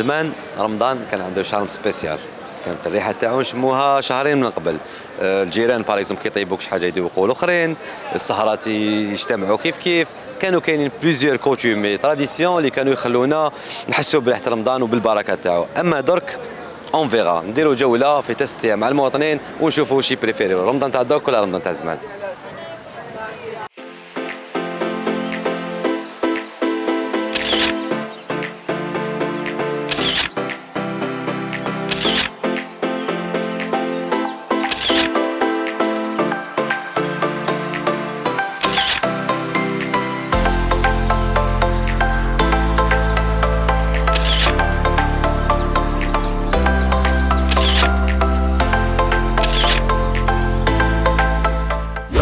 زمان رمضان كان عنده charme spécial. كانت الريحة تاعو نشموها شهرين من قبل. آه، الجيران par exemple كيطيبوا شي حاجة يذوقوا الاخرين السهرات يجتمعوا كيف كيف. كانوا كاينين plusieurs coutumes traditions اللي كانوا يخلونا نحسوا بريحة رمضان وبالبركة تاعو. أما درك on verra نديروا جولة في تستيا مع المواطنين ونشوفوا شي préférer رمضان تاع دوك ولا رمضان تاع زمان؟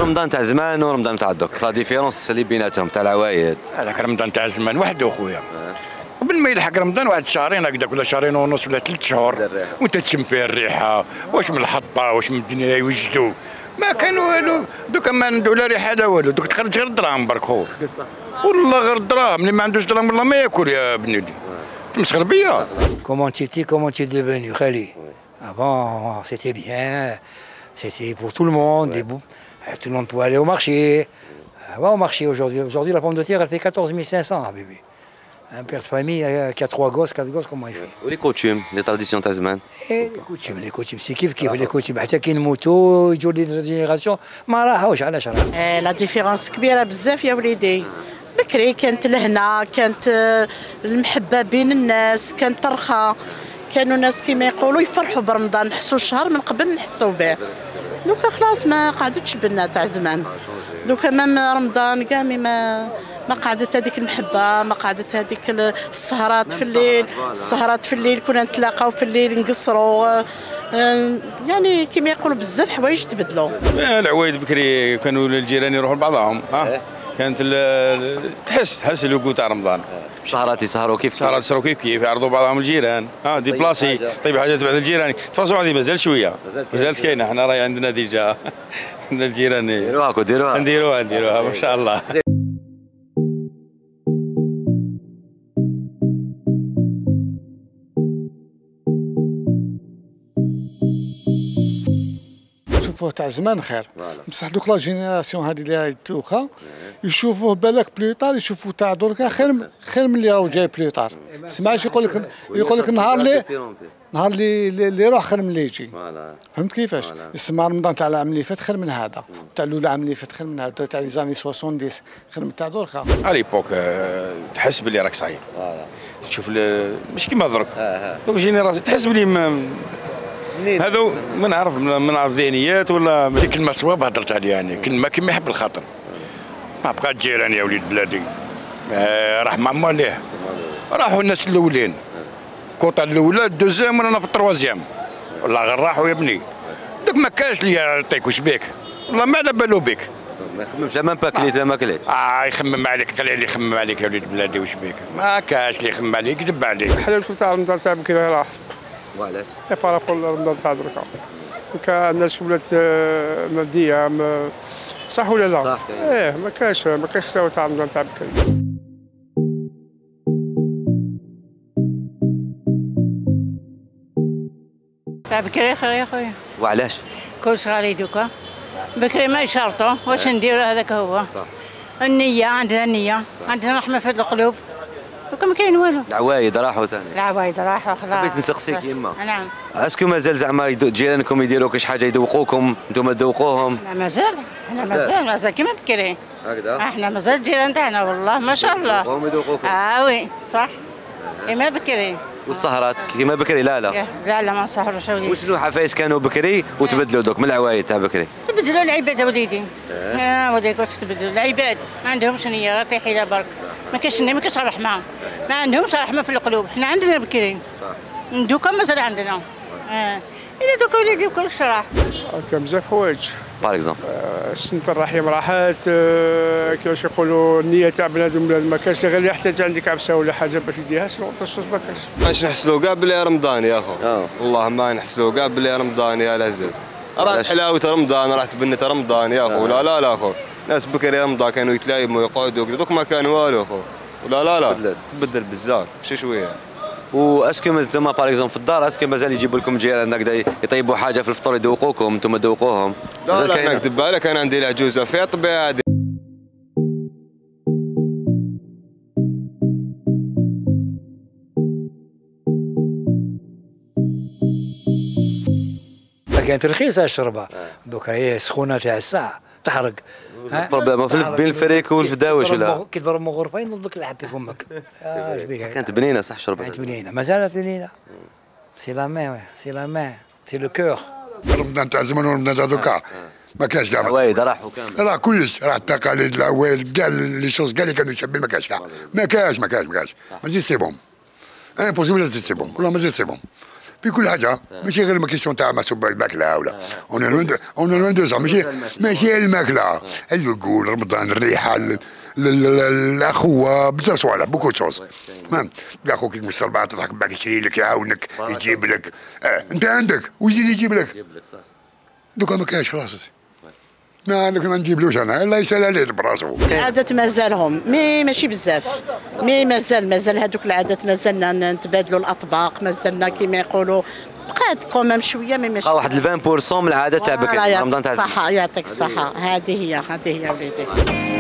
رمضان تاع زمان ورمضان تاع دوك la différence اللي بيناتهم تاع العوايد. هذاك رمضان تاع زمان وحده خويا. قبل ما يلحق رمضان واحد شهرين هكذاك ولا شهرين ونص ولا ثلاث شهور. وانت تشم فيه الريحة واش من الحطة واش من الدنيا يوجدوا. ما كان والو. دوكا ما عنده لا ريحة لا والو. دوك تخرج غير الدراهم برك خو والله غير الدراهم اللي ما عندوش دراهم والله ما ياكل يا بني تمسخر بيا. Comment tu étais, comment tu es devenu, خالي Avant, c'était bien, c'était pour tout euh, tout le monde pouvait aller au marché. Euh, Va au marché aujourd'hui. Aujourd'hui, la pomme de terre, elle fait 14 500, ah, bébé. Un père de famille euh, qui a trois gosses, quatre gosses, comment il fait ولي كوتوم لي تراديسيون تاع زمان Et les coutumes, les coutumes, c'est kiff kiff, les coutumes. حتى كاين موتو يجوا لي جينيراسيون ما راحوش علاش راه آه، لا ديفيرونس كبيره بزاف يا وليدي بكري كانت الهنا كانت آه، المحبه بين الناس كانت الرخاء كانوا ناس كيما يقولوا يفرحوا برمضان نحسوا الشهر من قبل نحسوا به دوكا خلاص ما قعدتش بنا تاع زمان. دوكا مام رمضان كاع ما ما قعدت هذيك المحبة ما قعدت هذيك السهرات في الليل السهرات في الليل كنا نتلاقاو في الليل نقصروا. آه، آه، يعني كيما يقولوا بزاف حوايج تبدلوا. العوايد بكري كانوا الجيران يروحوا لبعضهم ها؟ كانت ال- تحس تحس الوقوت تاع رمضان. السهرات يسهروا كيف كيف؟ شهرات يصيروا كيف كيف؟ يعرضوا بعضهم الجيران. ها دي طيب بلاسي حاجة. طيب حاجات بعد الجيران تفاصيل هذه مازال شوية. مازالت كاينة. إحنا راهي عندنا déjà. عندنا الجيران ديروها كو ديروها. نديروها نديروها ما شاء الله. شوفوه تاع زمان خير. بصح دوك la génération هذه اللي هاي توخا. يشوفوه بالك plus tard يشوفوا تاع دركا خير خير من اللي راهو جاي plus tard. سمعش يقول لك يقول لك نهار اللي نهار اللي اللي يروح خير من اللي يجي. فهمت كيفاش؟ يسمى رمضان تاع العام اللي فات خير من هذا. تاع الأول العام اللي فات خير من هذا. تاع les années 70 خير من تاع دركا على l'époque تحس باللي راك صعيب تشوف مش كيما درك. دوك génération تحس باللي ما- هذو ما نعرف ما نعرف ذهنيات ولا هذيك كلمه صواب هضرت عليها يعني كلمه كيما يحب الخاطر. ما بقى الجيران يا وليد بلادي. آه، راح مع ماليه راحوا الناس الأولين. كوطا الأولى ال deuxième وأنا في ال troisième. والله غير راحوا يا ابني. دوك ما كاش لي يعطيك واش بيك. والله ما على بالو بك ما يخممش ما با كليت ما كليت. آه يخمم عليك قليل يخمم عليك يا وليد بلادي واش بيك؟ ما كاش اللي يخمم عليك يكذب عليك. حلال تاع رمضان تاع بكري راح وعلاش؟ اي بارابول رمضان تاع دركا الناس ولات آه، ماديه ما- صح ولا لا؟ صح. إيه ما كاش ما كاش تاع تاع رمضان تاع بكري تاع بكري خير يا خويا وعلاش؟ كل صغاري دوكا بكري ما يشرطوا واش نديروا هذاك هو؟ صح. النية عندنا النية. عندنا رحمة في القلوب. دوكا ما كاين والو. العوايد راحوا ثاني. العوايد راحوا خلاص. حبيت نسقسيك يما. نعم. est-ce que مازال زعما جيرانكم يديروا كاش حاجة يذوقوكم أنتم تذوقوهم؟ لا مازال. إحنا مازال. مازال كيما بكري. هكذا؟ إحنا مازال الجيران تاعنا والله ما شاء الله. يذوقوهم يذوقوكم آه oui صح. كيما بكري. والسهرات كيما بكري لا لا. لا لا ما نسهروش وليدي. وشنو حفايس كانوا بكري؟ وتبدلوا دوك من العوايد تاع بكري؟ تبدلوا العباد وليدي. آه وليدي واش تبدلوا العباد. ما عندهمش نية غير طيحي برك. ما كاينش ما كاينش رحمة. ما عندهمش رحمة في القلوب. حنا عندنا بكري دوكا مازال عندنا. آه. إلا دوكا وليدي كلش راح هكا بزاف حوايج. par exemple السنة الرحيم راحت. آه، كيفاش يقولوا النية تاع بنادم ما كانش غير يحتاج عندك عبسة ولا حاجة باش يديها شنو الصوص ما كانش باش نحسلو كاع بلي رمضان يا أخو. آه. والله ما نحسلو كاع بلي رمضان يا العزاز علاش؟ حلاوة رمضان راحت بنة رمضان يا أخو. لا لا لا أخو. ناس بكري رمضان كانوا يتلايموا ويقعدوا وكذا دوك ما كان والو اخو ولا لا لا. تبدلت. تبدل بزاف شي شوية. و est-ce que أنتم par exemple في الدار est-ce que مازال يجيبوا لكم جيران هكذا يطيبوا حاجة في الفطور يذوقوكم أنتم تذوقوهم لا لا كاينة؟ نكذب عليك أنا عندي العجوزه فيها طبيعه كانت رخيصه الشربة دوكا هي سخونة تاع الساعة تحرق. بين الفريك والفداوش ولا كي تضرب مغرفه ينض لك الحب في فمك. آه، بيك؟ كانت بنينة صح شربت. كانت بنينة. مازالت بنينة. c'est la main c'est la main c'est le cœur رمضان تاع زمان ورمضان تاع دوكا. ما كانش كاع. عوايد راحوا كامل. راه كلش. راه التقاليد العوايد كاع les choses كاع اللي كانوا يشبهوا. ما كانش كاع. ما كانش ما كانش ما كانش مازال c'est bon امبوسيبل سي بون والله مازال سي بون في كل حاجة ماشي غير ما كيسيون تاع مسوب الماكله ولا اون اون اون دو ماشي ماشي الماكله القول رمضان الريحه ال- ال- ال- الاخوه بزاف صوالح بوكو شوز فهمت تلقى أخوك يمس الرباط تضحك باك يشري لك يعاونك يجيب لك آه انت عندك ويزيد يجيب لك دوكا ما كاينش خلاص ما ما نجيبلوش أنا الله يسهل عليه براسو العادات مازالهم. مي ماشي بزاف. mais مازال مازال هذوك العادات مازلنا نتبادلوا الأطباق مازلنا كيما يقولوا بقات quand même شوية mais ماشي. بقى واحد 20% من العادات تاع بكري رمضان تاع الصحة يعطيك الصحة هذه هي هذه هي وليدي.